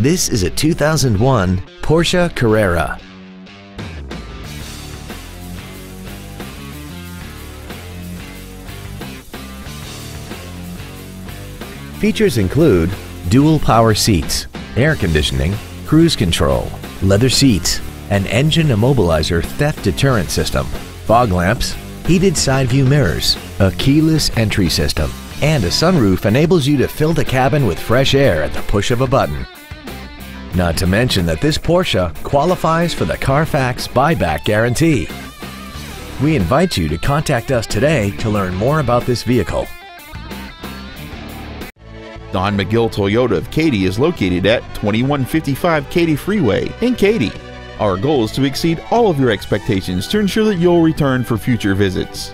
This is a 2001 Porsche Carrera. Features include dual power seats, air conditioning, cruise control, leather seats, an engine immobilizer theft deterrent system, fog lamps, heated side view mirrors, a keyless entry system, and a sunroof enables you to fill the cabin with fresh air at the push of a button. Not to mention that this Porsche qualifies for the Carfax buyback guarantee. We invite you to contact us today to learn more about this vehicle. Don McGill Toyota of Katy is located at 2155 Katy Freeway in Katy. Our goal is to exceed all of your expectations to ensure that you'll return for future visits.